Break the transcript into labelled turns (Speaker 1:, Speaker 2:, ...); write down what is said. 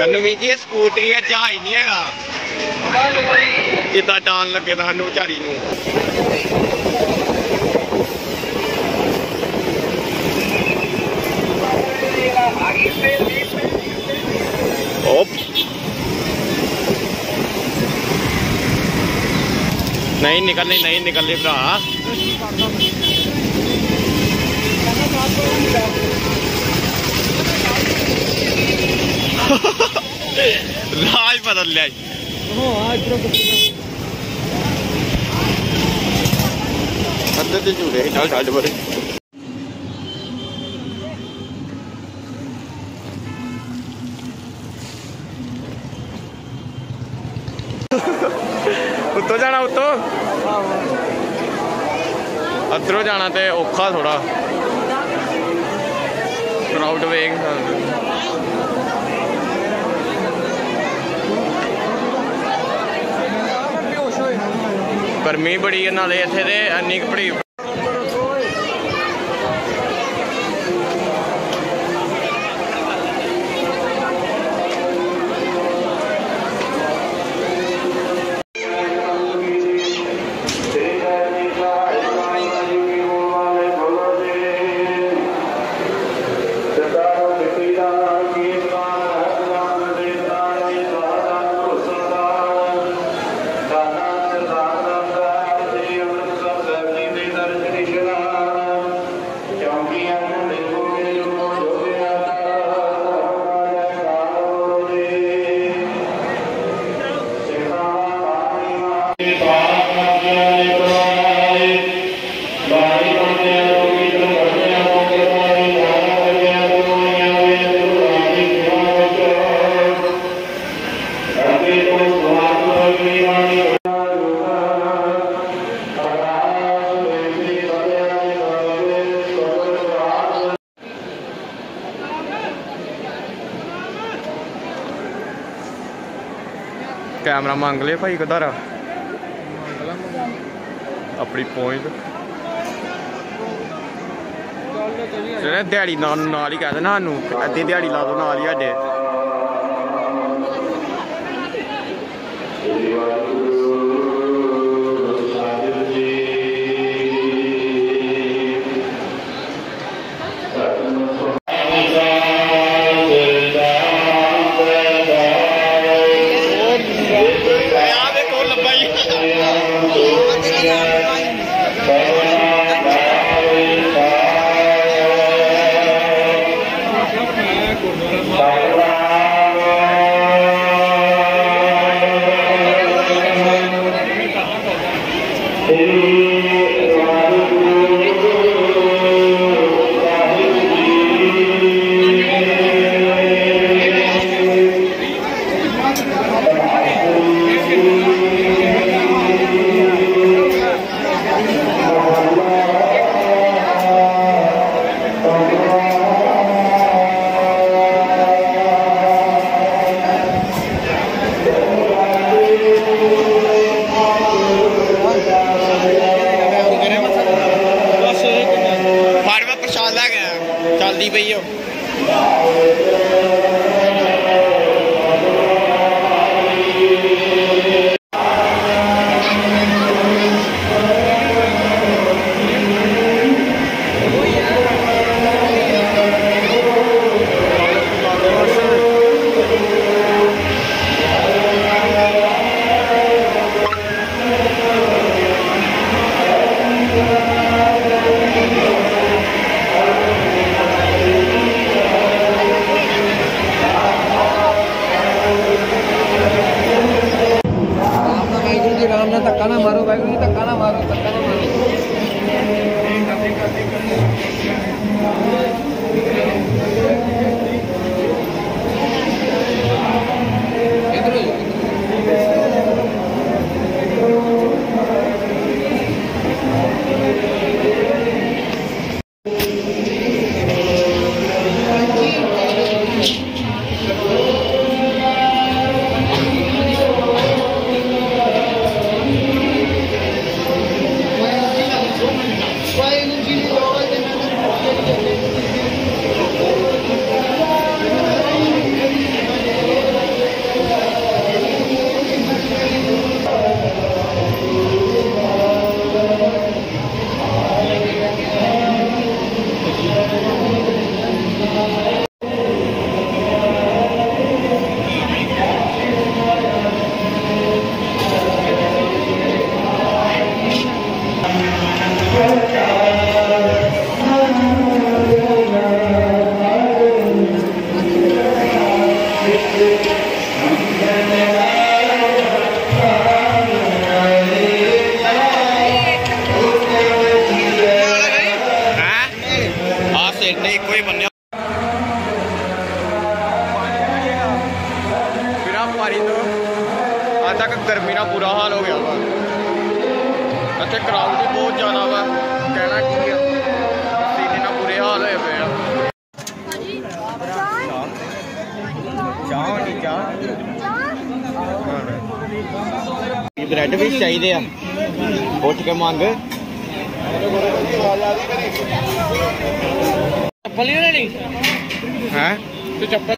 Speaker 1: ਸਾਨੂੰ ਵੀ ਜੀ ਇਹ ਸਕੂਟਰੀ ਹੈ ਜਹਾਜ਼ ਨਹੀਂ ਹੈਗਾ। ਇਦਾਂ ਡਾਨ ਲੱਗੇ ਤਾਂ ਸਾਨੂੰ ਵਿਚਾਰੀ ਨੂੰ। ਓਪ। ਨਹੀਂ ਨਿਕਲਣੀ ਨਹੀਂ ਨਿਕਲਣੀ ਭਰਾ। ਰਾਜ ਬਦਲ ਲਿਆ ਜੀ। ਅੱਧੇ ਤੇ ਝੂੜੇ ਚੱਲ ਛੱਡ ਬਰੇ ਉੱਤੋਂ ਜਾਣਾ, ਉੱਤੋਂ? ਅੰਦਰੋਂ ਜਾਣਾ ਤੇ ਔਖਾ ਥੋੜਾ ਕਰਾਊਡ ਵੇਖ ਸਕਦੇ ਹੋ। ਗਰਮੀ ਬੜੀ ਹੈ ਨਾਲੇ ਇੱਥੇ ਤੇ ਇੰਨੀ ਕੁ ਬੜੀ ਕੈਮਰਾ ਮੰਗ ਲਿਆ ਭਾਈ ਕਦਾਰਾ ਆਪਣੀ ਪਹੁੰਚ ਜਿਹੜੇ ਦਿਹਾੜੀ ਨਾਲ ਨਾਲ ਹੀ ਕਹਿ ਦੇਣਾ ਸਾਨੂੰ, ਅੱਧੀ ਦਿਹਾੜੀ ਲਾ ਦੋ ਨਾਲ ਹੀ ਸਾਡੇ।
Speaker 2: ਨਾਲ ਧੱਕਾ ਨਾ ਮਾਰੋ ਵਾਹਿਗੁਰੂ ਜੀ ਧੱਕਾ ਨਾ ਮਾਰੋ ਧੱਕਾ ਨਾ ਮਾਰੋ।
Speaker 1: ਇੱਥੇ ਕਰਾਊਡ ਵੀ ਬਹੁਤ ਜ਼ਿਆਦਾ ਵਾ। ਕਹਿਣਾ ਕੀ ਆ? ਸੀਨੇ ਨਾਲ ਬੁਰੇ ਹਾਲ ਹੋਏ ਪਏ ਆ। ਚਾਹ ਨਹੀਂ ਚਾਹ। ਇਹ ਬ੍ਰੈਡ ਵੀ ਚਾਹੀਦੇ ਆ। ਉੱਠ ਕੇ ਮੰਗ।
Speaker 2: ਚੱਪਲ ਨਹੀਂ ਲੈਣੀ?
Speaker 1: ਹੈ?
Speaker 2: ਤੂੰ ਚੱਪਲ